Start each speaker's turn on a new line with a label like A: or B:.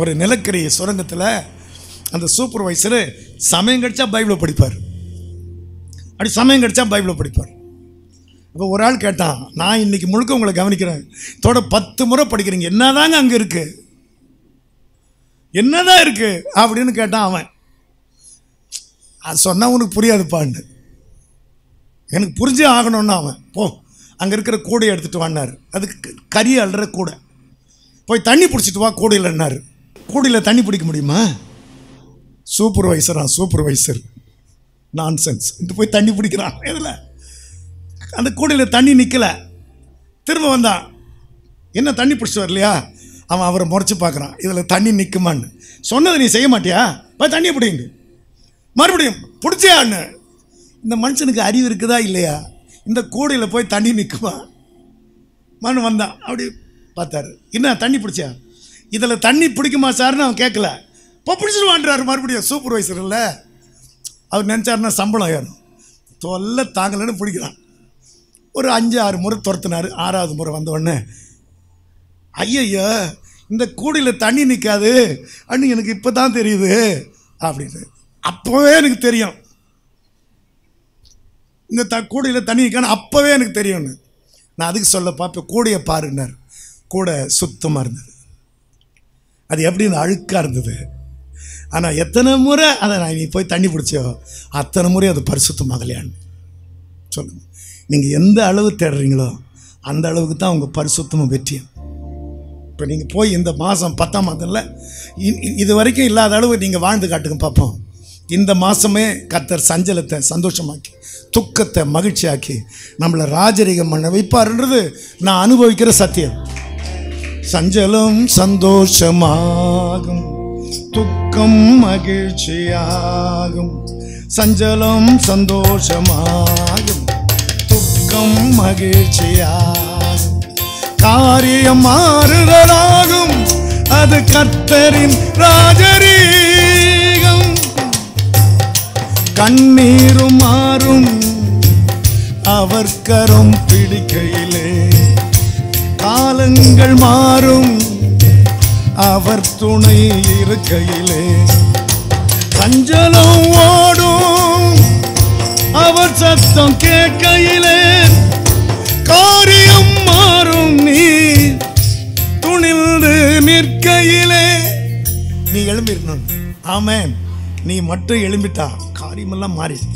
A: ஒரு நிலக்கரி சுரங்கத்தில் அந்த சூப்பர்வைசரு சமயம் கிடைச்சா பைபிளை படிப்பார். அப்படி சமயம் கிடைச்சா பைபிளை படிப்பார். இப்போ ஒரு ஆள் கேட்டான் நான் இன்னைக்கு முழுக்க உங்களை கவனிக்கிறேன். தோட பத்து முறை படிக்கிறீங்க. என்னதாங்க அங்கே இருக்குது என்னதான் இருக்குது அப்படின்னு கேட்டான் அவன் அது சொன்னால் உனக்கு புரியாதுப்பான்னு. எனக்கு புரிஞ்சே ஆகணும்னு அவன். போ அங்கே இருக்கிற கூடையை எடுத்துகிட்டு வான்னார். அதுக்கு கறி அல்ற கூடை. போய் தண்ணி பிடிச்சிட்டு வா கூடையிலன்னாரு. கூடையில் தண்ணி பிடிக்க முடியுமா? சூப்பர்வைசரா சூப்பர்வைசர் நான்சென்ஸ் இது போய் தண்ணி பிடிக்கிறான். எதில்? அந்த கூடையில் தண்ணி நிற்கலை திரும்ப வந்தான் என்ன தண்ணி பிடிச்சிட்டு வரலையா? அவன் அவரை முறைச்சி பார்க்குறான். இதில் தண்ணி நிற்குமான்னு சொன்னதை நீ செய்ய மாட்டியா? போய் தண்ணியை பிடிங்க மறுபடியும் பிடிச்சியான்னு இந்த மனுஷனுக்கு அறிவு இருக்குதா இல்லையா? இந்த கூடையில் போய் தண்ணி நிற்குமா மண் வந்தான். அப்படி பார்த்தாரு. என்ன தண்ணி பிடிச்சா இதில் தண்ணி பிடிக்குமா சார்னு அவன் கேட்கல. இப்போ பிடிச்சிருவான்றாரு மறுபடியும் சூப்பர்வைசர் இல்லை. அவர் நினச்சாருன்னா சம்பளம் ஏறும் தொல்லை தாங்கலைன்னு பிடிக்கிறான். ஒரு அஞ்சு ஆறு முறை துரத்துனார். ஆறாவது முறை வந்த ஐயையோ இந்த கூடையில் தண்ணி நிற்காது அப்படின்னு எனக்கு இப்போ தான் தெரியுது. அப்படின்னு. அப்போவே எனக்கு தெரியும். இந்த த கூடையில் தண்ணி நிற்கான்னு அப்போவே எனக்கு தெரியும்னு. நான் அதுக்கு சொல்ல பார்ப்பேன் கூடையை பாருன்னார். கூடை சுத்தமாக இருந்தது. அது எப்படி அந்த அழுக்காக இருந்தது? ஆனால் எத்தனை முறை அதை நான் நீ போய் தண்ணி பிடிச்சோ அத்தனை முறை அது பரிசுத்தமாகலையான்னு சொல்லுங்கள் நீங்கள் எந்த அளவு தேடுறீங்களோ அந்த அளவுக்கு தான் உங்கள் பரிசுத்தமும் வெற்றியும். இப்போ நீங்கள் போய் இந்த மாதம் பத்தாம் மாதத்தில் இது வரைக்கும் இல்லாத அளவு நீங்கள் வாழ்ந்து காட்டுங்க பார்ப்போம் இந்த மாதமே கத்தர் சஞ்சலத்தை சந்தோஷமாக்கி துக்கத்தை மகிழ்ச்சியாக்கி நம்மளை ராஜரீகம் பண்ண வைப்பாருன்றது நான் அனுபவிக்கிற சத்தியம். சஞ்சலம் சந்தோஷமாகும். துக்கம் மகிழ்ச்சியாகும். சஞ்சலம் சந்தோஷமாகும். துக்கம் மகிழ்ச்சியாகும். காரியம் மாறுதலாகும். அது கர்த்தரின் ராஜரீகம். கண்ணீரும் மாறும். அவர் கரம் பிடிக்கையிலே. காலங்கள் மாறும். அவர் துணை இருக்கையிலே சஞ்சலம் ஓடும். அவர் சத்தம் கேட்கையிலே காரியம் மாறும். நீ துணிந்து நிற்கையிலே. நீ எழும்பிடணும் ஆமென். நீ மட்டும் எழும்பிட்டா காரியமெல்லாம் மாறிடுச்சு.